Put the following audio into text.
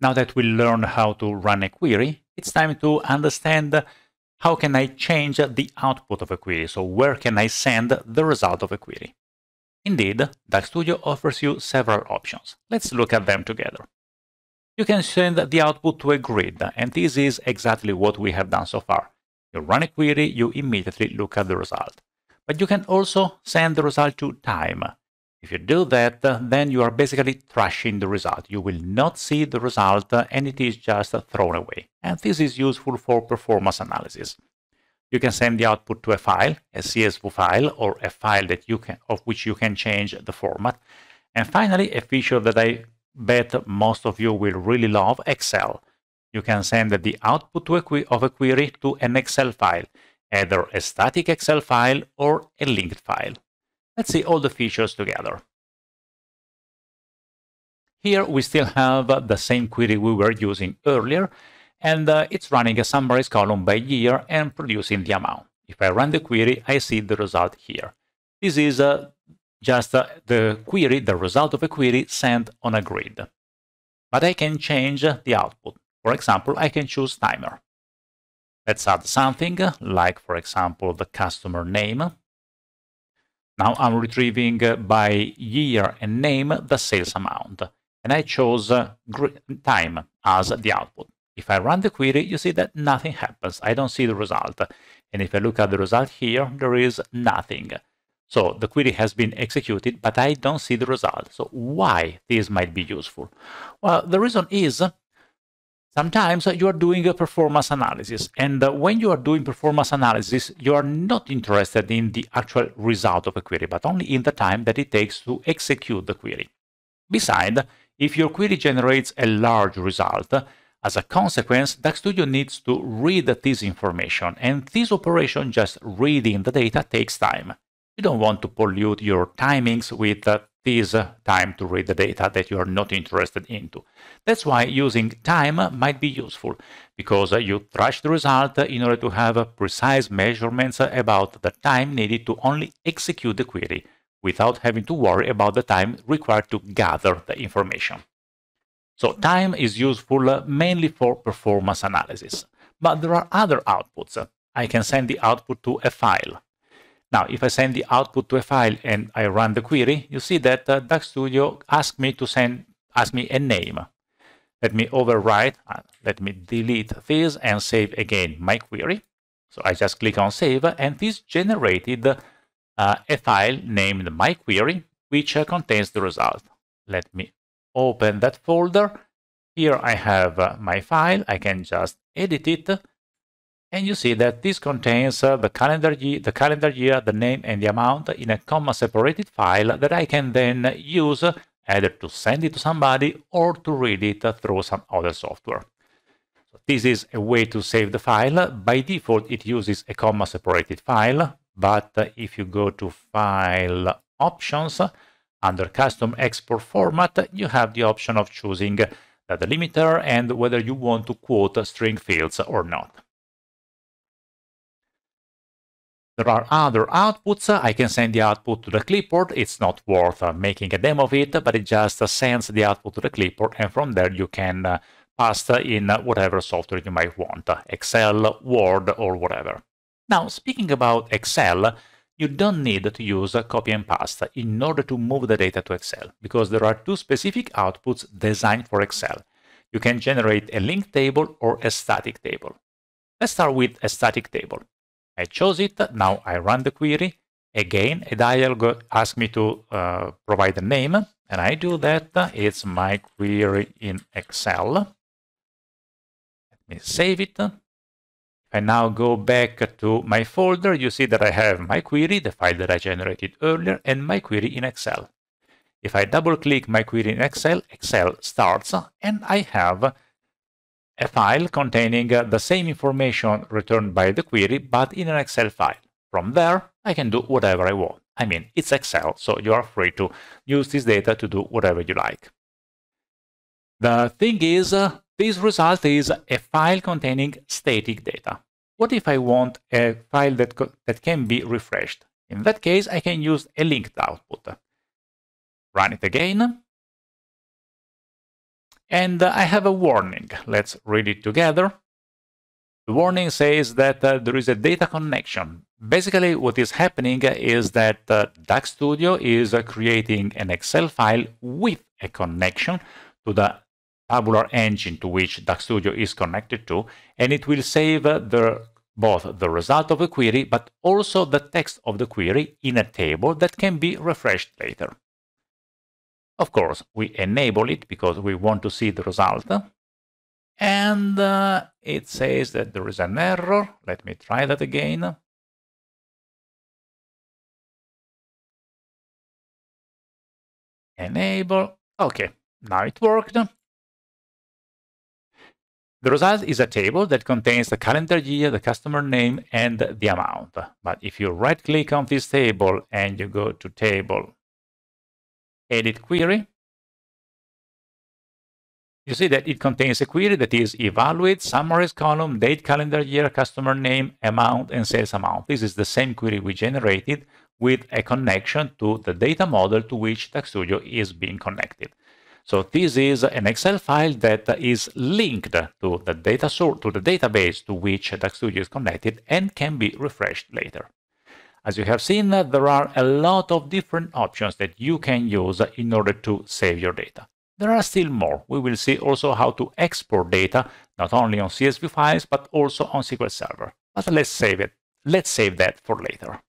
Now that we learned how to run a query, it's timer to understand how can I change the output of a query, so where can I send the result of a query. Indeed, DAX Studio offers you several options. Let's look at them together. You can send the output to a grid, and this is exactly what we have done so far. You run a query, you immediately look at the result. But you can also send the result to time. If you do that, then you are basically trashing the result. You will not see the result and it is just thrown away. And this is useful for performance analysis. You can send the output to a file, a CSV file, or a file that you can, of which you can change the format. And finally, a feature that I bet most of you will really love, Excel. You can send the output a of a query to an Excel file, either a static Excel file or a linked file. Let's see all the features together. Here we still have the same query we were using earlier, and uh, it's running a SUMMARIZECOLUMNS by year and producing the amount. If I run the query, I see the result here. This is uh, just uh, the query, the result of a query sent on a grid. But I can change the output. For example, I can choose timer. Let's add something, like for example, the customer name. Now I'm retrieving uh, by year and name the sales amount. And I chose uh, timer as the output. If I run the query, you see that nothing happens. I don't see the result. And if I look at the result here, there is nothing. So the query has been executed, but I don't see the result. So why this might be useful? Well, the reason is sometimes uh, you are doing a performance analysis. And uh, when you are doing performance analysis, you are not interested in the actual result of a query, but only in the time that it takes to execute the query. Besides, if your query generates a large result, uh, as a consequence, DAX Studio needs to read this information, and this operation, just reading the data, takes time. You don't want to pollute your timings with uh, time to read the data that you are not interested into. That's why using time might be useful, because you trash the result in order to have precise measurements about the time needed to only execute the query, without having to worry about the time required to gather the information. So time is useful mainly for performance analysis. But there are other outputs. I can send the output to a file. Now, if I send the output to a file and I run the query, you see that uh, Studio asks me to send, ask me a name. Let me overwrite, uh, let me delete this and save again my query. So I just click on save and this generated uh, a file named my query, which uh, contains the result. Let me open that folder. Here I have uh, my file. I can just edit it. And you see that this contains uh, the calendar year, the calendar year, the name and the amount in a comma separated file that I can then use uh, either to send it to somebody or to read it uh, through some other software. So this is a way to save the file. By default, it uses a comma separated file, but uh, if you go to File Options, under custom export format, you have the option of choosing the delimiter and whether you want to quote string fields or not. There are other outputs. I can send the output to the clipboard. It's not worth uh, making a demo of it, but it just uh, sends the output to the clipboard, and from there you can uh, paste in whatever software you might want, Excel, Word, or whatever. Now, speaking about Excel, you don't need to use copy and paste in order to move the data to Excel, because there are two specific outputs designed for Excel. You can generate a linked table or a static table. Let's start with a static table. I chose it, now I run the query. Again, a dialog asks me to uh, provide a name, and I do that. It's my query in Excel. Let me save it. I now go back to my folder, you see that I have my query, the file that I generated earlier, and my query in Excel. If I double click my query in Excel, Excel starts and I have a file containing the same information returned by the query, but in an Excel file. From there, I can do whatever I want. I mean, it's Excel, so you are free to use this data to do whatever you like. The thing is, uh, this result is a file containing static data. What if I want a file that, that can be refreshed? In that case, I can use a linked output. Run it again. And uh, I have a warning. Let's read it together. The warning says that uh, there is a data connection. Basically, what is happening is that uh, DAX Studio is uh, creating an Excel file with a connection to the tabular engine to which DAX Studio is connected to, and it will save uh, the, both the result of the query, but also the text of the query in a table that can be refreshed later. Of course, we enable it because we want to see the result. And uh, it says that there is an error. Let me try that again. Enable. Okay, now it worked. The result is a table that contains the calendar year, the customer name, and the amount. But if you right-click on this table and you go to Table, Edit Query, you see that it contains a query that is evaluate SUMMARIZECOLUMNS, date, calendar year, customer name, amount, and sales amount. This is the same query we generated with a connection to the data model to which DAX Studio is being connected. So this is an Excel file that is linked to the data source, to the database to which DAX Studio is connected and can be refreshed later. As you have seen, there are a lot of different options that you can use in order to save your data. There are still more. We will see also how to export data, not only on CSV files, but also on SQL Server. But let's save it. Let's save that for later.